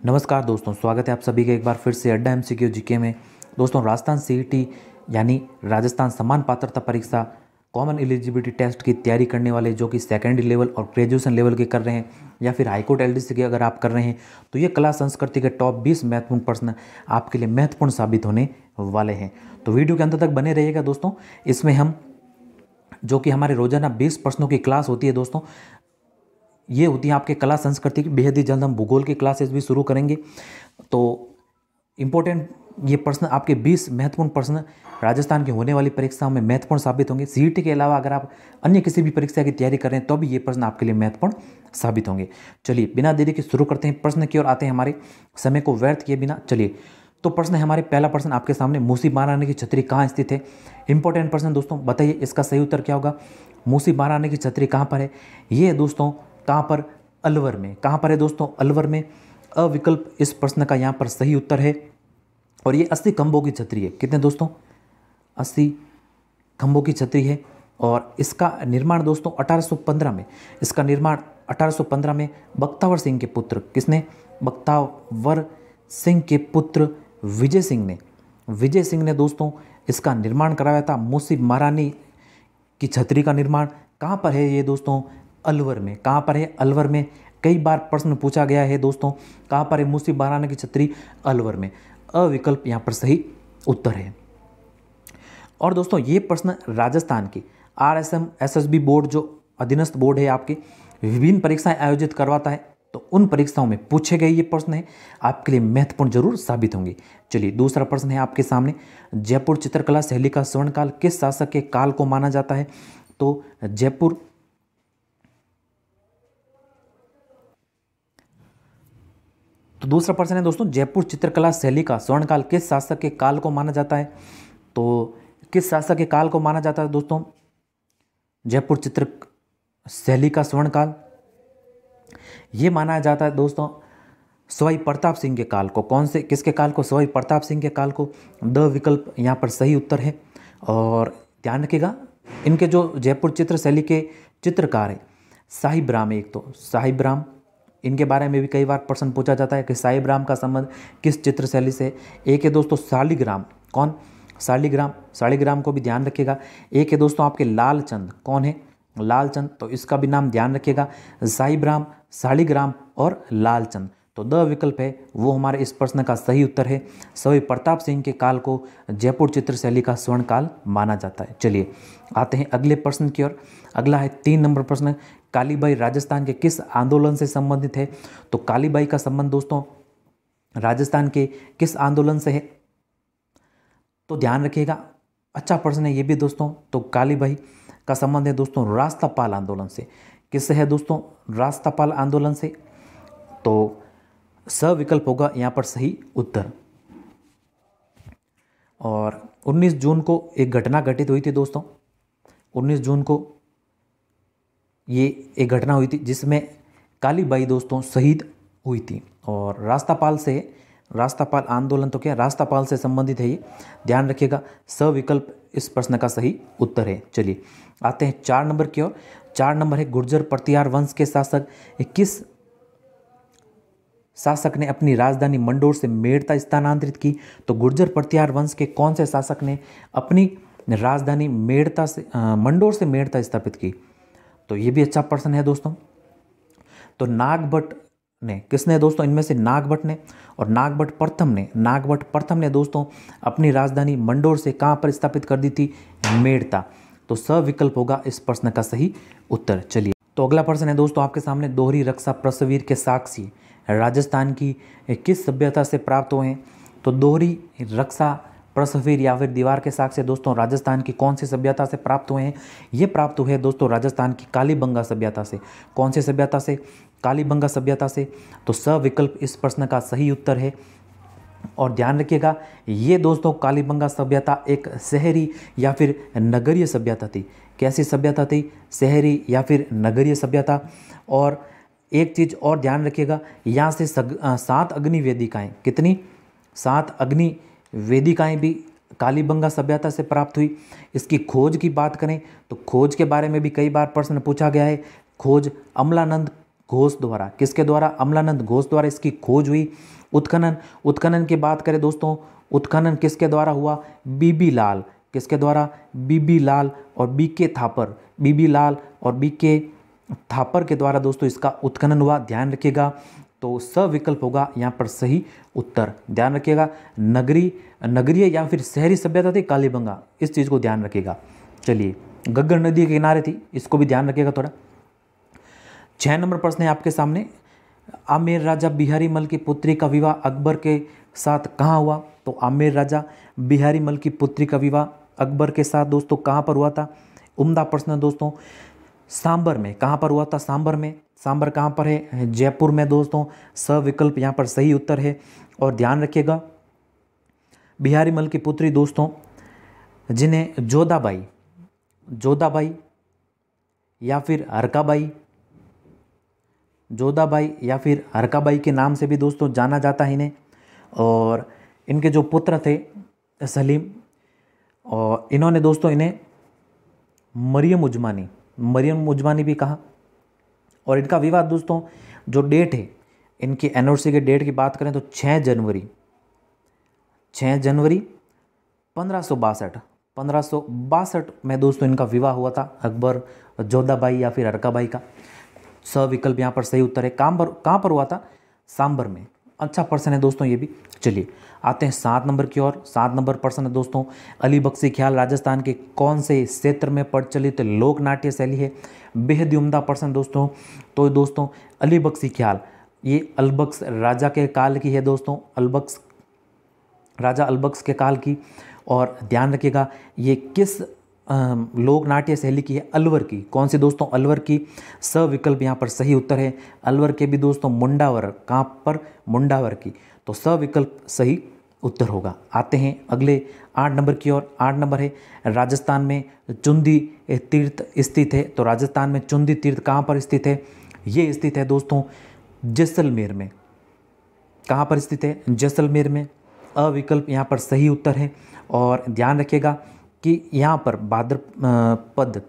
नमस्कार दोस्तों, स्वागत है आप सभी का एक बार फिर से अड्डा एम सी जीके में। दोस्तों, राजस्थान सी यानी राजस्थान समान पात्रता परीक्षा कॉमन एलिजिबिलिटी टेस्ट की तैयारी करने वाले जो कि सेकेंडरी लेवल और ग्रेजुएशन लेवल के कर रहे हैं या फिर हाईकोर्ट एल डी के अगर आप कर रहे हैं तो ये कला संस्कृति के टॉप 20 महत्वपूर्ण प्रश्न आपके लिए महत्वपूर्ण साबित होने वाले हैं। तो वीडियो के अंत तक बने रहिएगा दोस्तों। इसमें हम जो कि हमारे रोज़ाना बीस प्रश्नों की क्लास होती है दोस्तों ये होती है आपके कला संस्कृति की। बेहद ही जल्द हम भूगोल की क्लासेस भी शुरू करेंगे। तो इम्पोर्टेंट ये प्रश्न, आपके 20 महत्वपूर्ण प्रश्न राजस्थान की होने वाली परीक्षाओं में महत्वपूर्ण साबित होंगे। सी के अलावा अगर आप अन्य किसी भी परीक्षा की तैयारी कर रहे हैं तो भी ये प्रश्न आपके लिए महत्वपूर्ण साबित होंगे। चलिए, बिना देरी के शुरू करते हैं। प्रश्न की ओर आते हैं हमारे। समय को व्यर्थ किए बिना, चलिए। तो प्रश्न है हमारे, पहला प्रश्न आपके सामने मूसी महारानी की छतरी कहाँ स्थित है? इंपॉर्टेंट प्रश्न दोस्तों, बताइए इसका सही उत्तर क्या होगा? मूसी महारानी की छतरी कहाँ पर है? ये दोस्तों कहाँ पर? अलवर में। कहाँ पर है दोस्तों? अलवर में। अविकल्प इस प्रश्न का यहाँ पर सही उत्तर है। और ये अस्सी खंभों की छतरी है। कितने दोस्तों? अस्सी खंभों की छतरी है। और इसका निर्माण दोस्तों 1815 में। इसका निर्माण 1815 में बख्तावर सिंह के पुत्र किसने? बख्तावर सिंह के पुत्र विजय सिंह ने। विजय सिंह ने दोस्तों इसका निर्माण कराया था। मूसी महारानी की छतरी का निर्माण। कहाँ पर है ये दोस्तों? अलवर में। कहाँ पर है अलवर में? कई बार प्रश्न पूछा गया है दोस्तों, कहाँ पर है मूसी महारानी की छतरी? अलवर में। अविकल्प यहाँ पर सही उत्तर है। और दोस्तों, ये प्रश्न राजस्थान की R S M S S B board, जो अधीनस्थ बोर्ड है आपके, विभिन्न परीक्षाएँ आयोजित करवाता है तो उन परीक्षाओं में पूछे गए ये प्रश्न है। आपके लिए महत्वपूर्ण ज़रूर साबित होंगे। चलिए, दूसरा प्रश्न है आपके सामने। जयपुर चित्रकला शैली का स्वर्णकाल किस शासक के काल को माना जाता है? तो जयपुर तो दूसरा प्रश्न है दोस्तों, जयपुर चित्रकला शैली का स्वर्णकाल किस शासक के काल को माना जाता है? तो किस शासक के काल को माना जाता है दोस्तों? जयपुर चित्र शैली का स्वर्णकाल। ये माना जाता है दोस्तों, सवाई प्रताप सिंह के काल को। कौन से, किसके काल को? सवाई प्रताप सिंह के काल को। द विकल्प यहाँ पर सही उत्तर है। और ध्यान रखिएगा, इनके जो जयपुर चित्र शैली के चित्रकार हैं साहिब राम एक तो साहिब राम इनके बारे में भी कई बार प्रश्न पूछा जाता है कि साहिब राम का संबंध किस चित्रशैली से? एक है दोस्तों शालिग्राम। कौन? शालिग्राम। शालिग्राम को भी ध्यान रखिएगा। एक है दोस्तों आपके लालचंद। कौन है? लालचंद। तो इसका भी नाम ध्यान रखिएगा। साहिब राम सालिग्राम और लालचंद। तो द विकल्प है, वो हमारे इस प्रश्न का सही उत्तर है। सभी प्रताप सिंह के काल को जयपुर चित्र शैली का स्वर्ण काल माना जाता है। चलिए, आते हैं अगले प्रश्न की ओर। अगला है तीन नंबर प्रश्न, कालीबाई राजस्थान के किस आंदोलन से संबंधित है? तो कालीबाई का संबंध दोस्तों, राजस्थान के किस आंदोलन से है? तो ध्यान रखिएगा अच्छा प्रश्न है ये भी दोस्तों। तो कालीबाई का संबंध है दोस्तों, रास्तापाल आंदोलन से। किससे है दोस्तों, रास्तापाल आंदोलन से? तो स विकल्प होगा, यहाँ पर सही उत्तर। और 19 जून को एक घटना घटित हुई थी दोस्तों। 19 जून को ये एक घटना हुई थी, जिसमें कालीबाई दोस्तों शहीद हुई थी। और रास्तापाल से, रास्तापाल आंदोलन तो क्या, रास्तापाल से संबंधित है ये। ध्यान रखिएगा, सविकल्प इस प्रश्न का सही उत्तर है। चलिए, आते हैं चार नंबर की ओर। चार नंबर है, गुर्जर प्रतिहार वंश के शासक किस शासक ने अपनी राजधानी मंडोर से मेड़ता स्थानांतरित की। तो गुर्जर प्रत्यार वंश के कौन से शासक ने अपनी राजधानी मेड़ता से मंडोर से मेड़ता स्थापित की? तो ये भी अच्छा प्रश्न है दोस्तों। तो नागभट्ट ने, किसने दोस्तों, इनमें से नागभट्ट ने और नागभट्ट प्रथम ने, नागभट्ट प्रथम ने दोस्तों अपनी राजधानी मंडोर से कहाँ पर स्थापित कर दी थी? मेड़ता। तो सविकल्प होगा इस प्रश्न का सही उत्तर। चलिए तो अगला प्रश्न है दोस्तों आपके सामने दोहरी रक्षा प्रसवीर के साक्षी। राजस्थान की किस सभ्यता से प्राप्त हुए हैं? तो दोहरी रक्षा प्रसवीर या फिर दीवार के साक्ष्य दोस्तों राजस्थान की कौन सी सभ्यता से प्राप्त हुए हैं? ये प्राप्त हुए दोस्तों राजस्थान की कालीबंगा सभ्यता से। कौन सी सभ्यता से? कालीबंगा सभ्यता से। तो सविकल्प इस प्रश्न का सही उत्तर है। और ध्यान रखिएगा, ये दोस्तों कालीबंगा सभ्यता एक शहरी या फिर नगरीय सभ्यता थी। कैसी सभ्यता थी? शहरी या फिर नगरीय सभ्यता। और एक चीज़ और ध्यान रखिएगा यहाँ से सग, सात अग्नि वेदिकाएँ कितनी? सात अग्नि वेदिकाएँ भी कालीबंगा सभ्यता से प्राप्त हुई। इसकी खोज की बात करें तो खोज के बारे में भी कई बार प्रश्न पूछा गया है। खोज अमलानंद घोष द्वारा किसके द्वारा? अमलानंद घोष द्वारा इसकी खोज हुई। उत्खनन उत्खनन की बात करें दोस्तों उत्खनन किसके द्वारा हुआ? बीबी लाल किसके द्वारा? बीबी लाल और बी के थापर बीबी लाल और बी के थापर के द्वारा दोस्तों इसका उत्खनन हुआ, ध्यान रखिएगा। तो स विकल्प होगा, यहाँ पर सही उत्तर। ध्यान रखिएगा, नगरी, नगरीय या फिर शहरी सभ्यता थी, कालीबंगा। इस चीज़ को ध्यान रखिएगा। चलिए, गग्गर नदी के किनारे थी, इसको भी ध्यान रखिएगा थोड़ा। छः नंबर प्रश्न है आपके सामने। आमेर राजा बिहारी मल की पुत्री का विवाह अकबर के साथ कहाँ हुआ? तो आमेर राजा बिहारी मल की पुत्री का विवाह अकबर के साथ दोस्तों कहाँ पर हुआ था? उम्दा प्रश्न दोस्तों। सांबर में। कहाँ पर हुआ था सांबर में? सांबर कहाँ पर है? जयपुर में दोस्तों। स विकल्प यहाँ पर सही उत्तर है और ध्यान रखिएगा। बिहारी मल की पुत्री दोस्तों, जिन्हें जोधाबाई जोधाबाई या फिर हरकाबाई, जोधाबाई या फिर हरकाबाई के नाम से भी दोस्तों जाना जाता है इन्हें। और इनके जो पुत्र थे, सलीम, और इन्होंने दोस्तों इन्हें मरियम उजमानी मरियम मुजमा ने भी कहा। और इनका विवाह दोस्तों, जो डेट है, इनकी एनिवर्सरी के डेट की बात करें तो छः जनवरी छः जनवरी पंद्रह सौ बासठ, पंद्रह सौ बासठ में दोस्तों इनका विवाह हुआ था अकबर जोधाबाई या फिर अरकाबाई का। स विकल्प यहाँ पर सही उत्तर है। काम पर, कहाँ पर हुआ था? सांबर में। अच्छा पर्सन है दोस्तों ये भी। चलिए, आते हैं सात नंबर की ओर। सात नंबर पर्सन है दोस्तों, अली बख्शी ख्याल राजस्थान के कौन से क्षेत्र में प्रचलित लोक नाट्य शैली है? बेहद उमदा पर्सन दोस्तों। तो दोस्तों, अली बख्शी ख्याल, ये अलबख्श राजा के काल की है दोस्तों। अलबख्श, राजा अलबख्श के काल की। और ध्यान रखिएगा, ये किस लोक नाट्य शैली की है अलवर की। कौन सी दोस्तों? अलवर की। स विकल्प यहाँ पर सही उत्तर है। अलवर के भी दोस्तों, मुंडावर, कहाँ पर? मुंडावर की। तो स विकल्प सही उत्तर होगा। आते हैं अगले आठ नंबर की ओर। आठ नंबर है, राजस्थान में चुंदी तीर्थ स्थित है। तो राजस्थान में चुंदी तीर्थ कहाँ पर स्थित है? ये स्थित है दोस्तों, जैसलमेर में। कहाँ पर स्थित है? जैसलमेर में। अविकल्प यहाँ पर सही उत्तर है। और ध्यान रखिएगा कि यहाँ पर भाद्र पद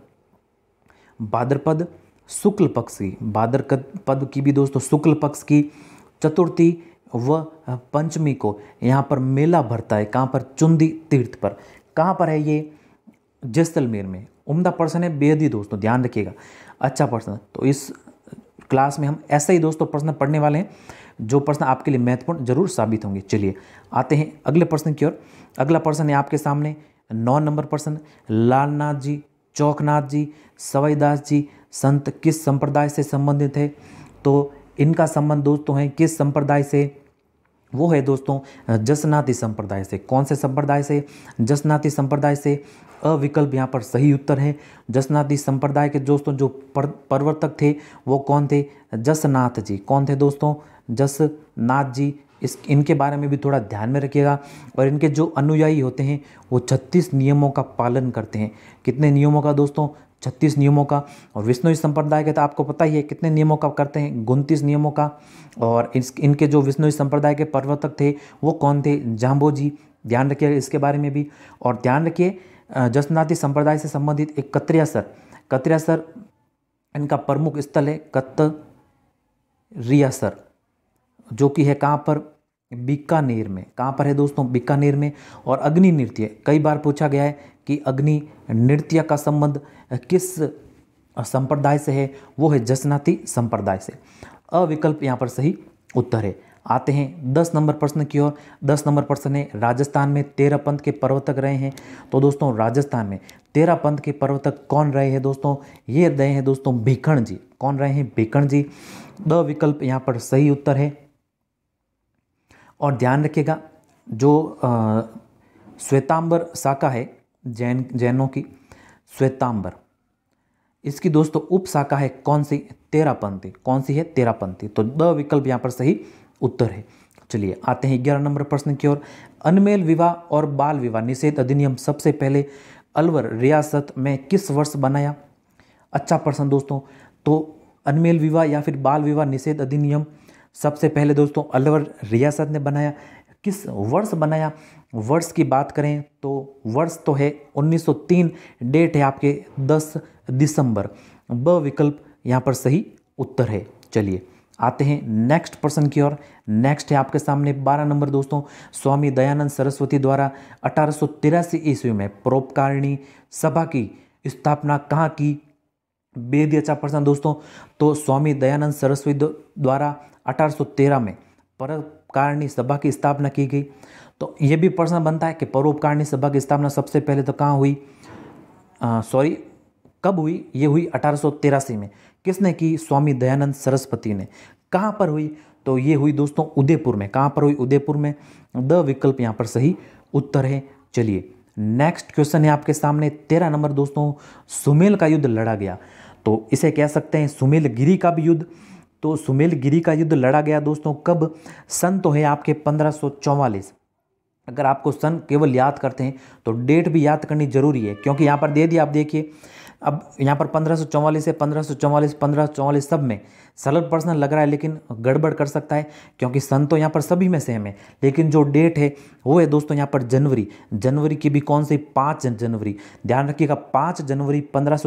भाद्रपद शुक्ल पक्ष की भाद्र पद की भी दोस्तों, शुक्ल पक्ष की चतुर्थी व पंचमी को यहाँ पर मेला भरता है, कहाँ पर? चुंदी तीर्थ पर। कहाँ पर है ये? जैसलमेर में। उम्दा प्रश्न है, बेहद ही दोस्तों, ध्यान रखिएगा। अच्छा प्रश्न तो इस क्लास में हम ऐसे ही दोस्तों प्रश्न पढ़ने वाले हैं, जो प्रश्न आपके लिए महत्वपूर्ण ज़रूर साबित होंगे। चलिए, आते हैं अगले प्रश्न की ओर। अगला प्रश्न है आपके सामने नौ नंबर प्रश्न लालनाथ जी चौकनाथ जी सवाईदास जी संत किस संप्रदाय से संबंधित है? तो इनका संबंध दोस्तों है किस संप्रदाय से? वो है दोस्तों जसनाती संप्रदाय से। कौन से संप्रदाय से? जसनाती संप्रदाय से अविकल्प यहाँ पर सही उत्तर है। जसनाती संप्रदाय के दोस्तों जो पर, परवर्तक थे वो कौन थे? जसनाथ जी। कौन थे दोस्तों? जसनाथ जी इस, इनके बारे में भी थोड़ा ध्यान में रखिएगा। और इनके जो अनुयायी होते हैं, वो छत्तीस नियमों का पालन करते हैं। कितने नियमों का दोस्तों? छत्तीस नियमों का। और विष्णु संप्रदाय के तो आपको पता ही है, कितने नियमों का करते हैं? उनतीस नियमों का। और इस, इनके जो विष्णु संप्रदाय के प्रवर्तक थे, वो कौन थे? जाम्बो जी। ध्यान रखिए इसके बारे में भी। और ध्यान रखिए जसनाती संप्रदाय से संबंधित एक कत्रियासर कत्रियासर इनका प्रमुख स्थल है कत्त रियासर जो कि है कहाँ पर? बीकानेर में। कहाँ पर है दोस्तों? बीकानेर में। और अग्नि नृत्य। कई बार पूछा गया है कि अग्नि नृत्य का संबंध किस संप्रदाय से है? वो है जसनाती संप्रदाय से। अविकल्प यहाँ पर सही उत्तर है। आते हैं दस नंबर प्रश्न की ओर। दस नंबर प्रश्न है, राजस्थान में तेरह पंथ के पर्वतक रहे हैं। तो दोस्तों, राजस्थान में तेरह पंथ के पर्वतक कौन रहे हैं दोस्तों? ये रहे हैं दोस्तों, भीखण जी। कौन रहे हैं? भीखण जी। द विकल्प यहाँ पर सही उत्तर है। और ध्यान रखिएगा, जो श्वेतांबर शाखा है, जैन, जैनों की, श्वेतांबर। इसकी दोस्तों, उप शाखा है कौन सी? तेरापंथी। कौन सी है? तेरापंथी। तो द विकल्प यहाँ पर सही उत्तर है। चलिए, आते हैं ग्यारह नंबर प्रश्न की ओर। अनमेल विवाह और बाल विवाह निषेध अधिनियम सबसे पहले अलवर रियासत में किस वर्ष बनाया? अच्छा प्रश्न दोस्तों तो अनमेल विवाह या फिर बाल विवाह निषेध अधिनियम सबसे पहले दोस्तों, अलवर रियासत ने बनाया। किस वर्ष बनाया? वर्ष की बात करें तो वर्ष तो है 1903 डेट है आपके 10 दिसंबर। ब विकल्प यहाँ पर सही उत्तर है। चलिए, आते हैं नेक्स्ट प्रश्न की ओर। नेक्स्ट है आपके सामने बारह नंबर दोस्तों, स्वामी दयानंद सरस्वती द्वारा अठारह ईस्वी में परोपकारिणी सभा की स्थापना कहाँ की बेहद अच्छा प्रश्न दोस्तों तो स्वामी दयानंद सरस्वती द्वारा 1813 में परोपकारिणी सभा की स्थापना की गई तो ये भी प्रश्न बनता है कि परोपकारिणी सभा की स्थापना सबसे पहले तो कहाँ हुई सॉरी कब हुई ये हुई अठारह में किसने की स्वामी दयानंद सरस्वती ने कहाँ पर हुई तो ये हुई दोस्तों उदयपुर में कहाँ पर हुई उदयपुर में द विकल्प यहाँ पर सही उत्तर है चलिए नेक्स्ट क्वेश्चन है आपके सामने। तेरह नंबर दोस्तों, सुमेल का युद्ध लड़ा गया। तो इसे कह सकते हैं सुमेल गिरी का भी युद्ध। तो सुमेल गिरी का युद्ध लड़ा गया दोस्तों, कब? सन तो है आपके पंद्रह अगर आपको सन केवल याद करते हैं तो डेट भी याद करनी ज़रूरी है, क्योंकि यहाँ पर दे दिया, आप देखिए। अब यहाँ पर पंद्रह सौ चौवालीस है, पंद्रह सौ चौवालीस, पंद्रह सौ चौवालीस सब में सरल पर्सनल लग रहा है, लेकिन गड़बड़ कर सकता है, क्योंकि सन तो यहाँ पर सभी में सेम है, लेकिन जो डेट है, वो है दोस्तों यहाँ पर जनवरी। जनवरी की भी कौन सी? पाँच जनवरी। ध्यान रखिएगा, पाँच जनवरी पंद्रह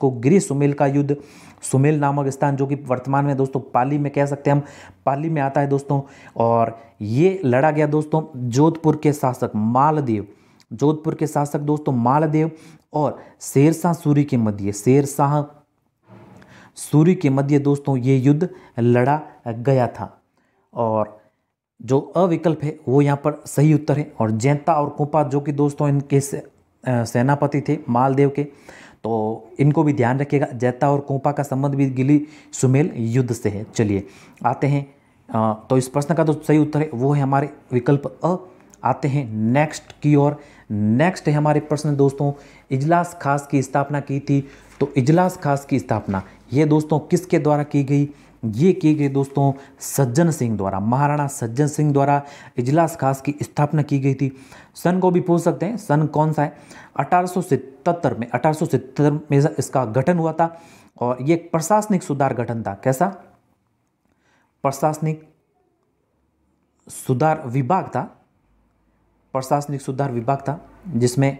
को गिरी सुमेल का युद्ध। सुमेल नामक स्थान जो कि वर्तमान में दोस्तों पाली में कह सकते हैं हम, पाली में आता है दोस्तों, और ये लड़ा गया दोस्तों जोधपुर के शासक मालदेव। जोधपुर के शासक दोस्तों मालदेव और शेरशाह सूरी के मध्य, शेरशाह सूरी के मध्य दोस्तों ये युद्ध लड़ा गया था। और जो अविकल्प है, वो यहाँ पर सही उत्तर है। और जैंता और कुपा, जो कि दोस्तों इनके सेनापति थे मालदेव के तो इनको भी ध्यान रखिएगा। जैता और कोपा का संबंध भी गिली सुमेल युद्ध से है। चलिए, आते हैं तो इस प्रश्न का जो तो सही उत्तर है, वो है हमारे विकल्प अ। आते हैं, नेक्स्ट की ओर। नेक्स्ट है हमारे प्रश्न दोस्तों, इजलास खास की स्थापना की थी। तो इजलास खास की स्थापना, ये दोस्तों किसके द्वारा की गई? ये की गई दोस्तों सज्जन सिंह द्वारा, महाराणा सज्जन सिंह द्वारा इजलास खास की स्थापना की गई थी। सन को भी पूछ सकते हैं, सन कौन सा है? अठारह में अठारह में इसका गठन हुआ था और ये प्रशासनिक सुधार गठन था। कैसा? प्रशासनिक सुधार विभाग था। प्रशासनिक सुधार विभाग था, जिसमें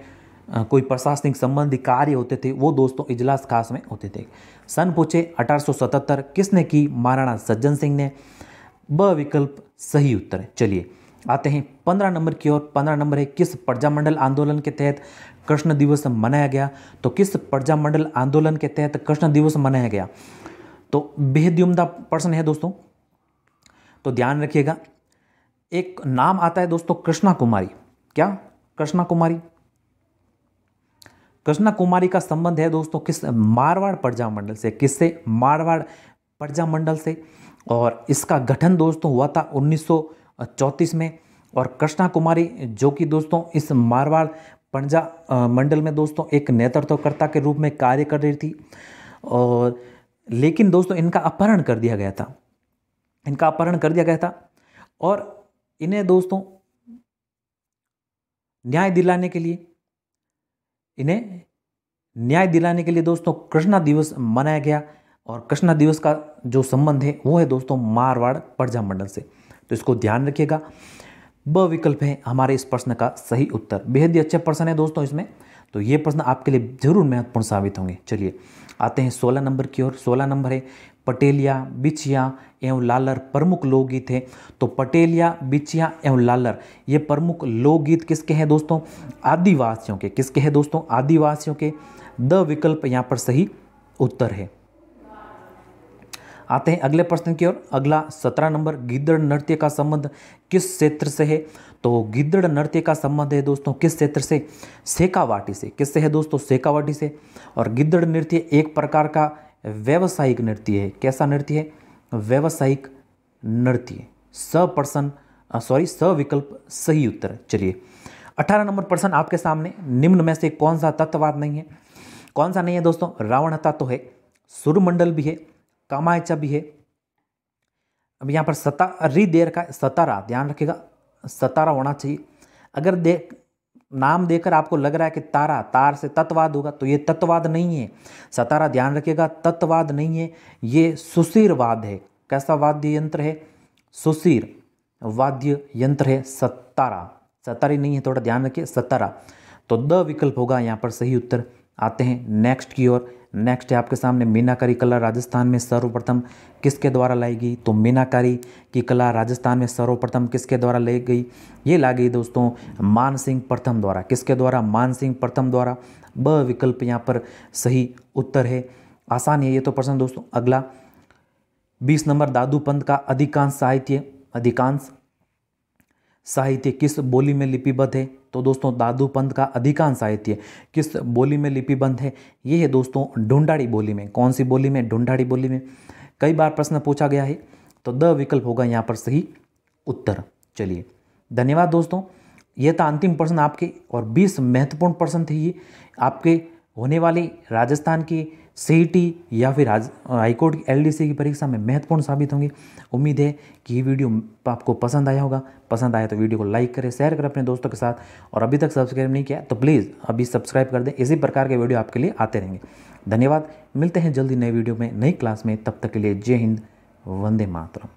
कोई प्रशासनिक संबंधी कार्य होते थे, वो दोस्तों इजलास खास में होते थे। सन पूछे 1877 किसने की? महाराणा सज्जन सिंह ने। ब विकल्प, सही उत्तर है। चलिए, आते हैं पंद्रह नंबर की ओर। पंद्रह नंबर है, किस प्रजामंडल आंदोलन के तहत कृष्ण दिवस मनाया गया? तो किस प्रजामंडल आंदोलन के तहत कृष्ण दिवस मनाया गया? तो बेहद उमदा प्रश्न है दोस्तों। तो ध्यान रखिएगा, एक नाम आता है दोस्तों, कृष्णा कुमारी। क्या? कृष्णा कुमारी कृष्णा कुमारी का संबंध है दोस्तों किस मारवाड़ प्रजा मंडल से। किससे? मारवाड़ प्रजा मंडल से। और इसका गठन दोस्तों हुआ था 1934 में। और कृष्णा कुमारी जो कि दोस्तों इस मारवाड़ पंजा मंडल में दोस्तों एक नेतृत्वकर्ता के रूप में कार्य कर रही थी। और लेकिन दोस्तों इनका अपहरण कर दिया गया था। इनका अपहरण कर दिया गया था। और इन्हें दोस्तों न्याय दिलाने के लिए। इन्हें न्याय दिलाने के लिए दोस्तों कृष्णा दिवस मनाया गया और कृष्णा दिवस का जो संबंध है, वो है दोस्तों मारवाड़ प्रजा मंडल से। तो इसको ध्यान रखिएगा। ब विकल्प है हमारे इस प्रश्न का सही उत्तर। बेहद ही अच्छा प्रश्न है दोस्तों इसमें। तो ये प्रश्न आपके लिए ज़रूर महत्वपूर्ण साबित होंगे। चलिए, आते हैं सोलह नंबर की ओर। सोलह नंबर है, पटेलिया, बिछिया एवं लालर प्रमुख लोकगीत है। तो पटेलिया, बिछिया एवं लालर, ये प्रमुख लोकगीत किसके हैं दोस्तों? आदिवासियों के। किसके हैं दोस्तों? आदिवासियों के। द विकल्प यहाँ पर सही उत्तर है। आते हैं अगले प्रश्न की ओर। अगला, सत्रह नंबर, गिद्दड़ नृत्य का संबंध किस क्षेत्र से है? तो गिद्दड़ नृत्य का संबंध है दोस्तों किस क्षेत्र से? सेकावाटी से। किससे है दोस्तों? सेकावाटी से। और गिद्दड़ नृत्य एक प्रकार का व्यवसायिक नृत्य है। कैसा नृत्य है? व्यवसायिक नृत्य स पर्सन सॉरी स विकल्प सही उत्तर। चलिए, अठारह नंबर प्रश्न आपके सामने। निम्न में से कौन सा तत्ववाद नहीं है? कौन सा नहीं है दोस्तों? रावणता तो है। सूर्यमंडल भी है। कामायचा भी है अब यहाँ पर सता री देर का सतारा, ध्यान रखिएगा, सतारा होना चाहिए। अगर देख नाम देकर आपको लग रहा है कि तारा, तार से तत्ववाद होगा तो ये तत्ववाद नहीं है। सतारा ध्यान रखिएगा, तत्वाद नहीं है, ये सुशीरवाद है। कैसा वाद्य यंत्र है? सुशीर वाद्य यंत्र है सतारा। सतारी नहीं है, थोड़ा ध्यान रखिए, सतारा। तो द विकल्प होगा यहाँ पर सही उत्तर। आते हैं नेक्स्ट की ओर। नेक्स्ट है आपके सामने मीनाकारी कला राजस्थान में सर्वप्रथम किसके द्वारा लाई गई? तो मीनाकारी की कला राजस्थान में सर्वप्रथम किसके द्वारा लाई गई? ये ला गई दोस्तों मान सिंह प्रथम द्वारा। किसके द्वारा? मान सिंह प्रथम द्वारा। ब विकल्प यहाँ पर सही उत्तर है। आसान है ये तो प्रश्न दोस्तों। अगला, बीस नंबर दादू पंत का अधिकांश साहित्य, अधिकांश साहित्य किस बोली में लिपिबद्ध है? तो दोस्तों, दादू पंत का अधिकांश साहित्य किस बोली में लिपिबद्ध है? ये है दोस्तों, ढूंढाड़ी बोली में। कौन सी बोली में? ढूंढाड़ी बोली में। कई बार प्रश्न पूछा गया है तो द विकल्प होगा यहाँ पर सही उत्तर। चलिए, धन्यवाद दोस्तों। ये था अंतिम प्रश्न आपके, और 20 महत्वपूर्ण प्रश्न थे ये आपके होने वाले राजस्थान की सी या फिर आज हाईकोर्ट की एलडीसी की परीक्षा में महत्वपूर्ण साबित होंगी। उम्मीद है कि ये वीडियो आपको पसंद आया होगा। पसंद आया तो वीडियो को लाइक करें, शेयर करें अपने दोस्तों के साथ। और अभी तक सब्सक्राइब नहीं किया तो प्लीज़ अभी सब्सक्राइब कर दें। इसी प्रकार के वीडियो आपके लिए आते रहेंगे। धन्यवाद। मिलते हैं जल्दी नए वीडियो में, नई क्लास में। तब तक के लिए जय हिंद, वंदे मातरम।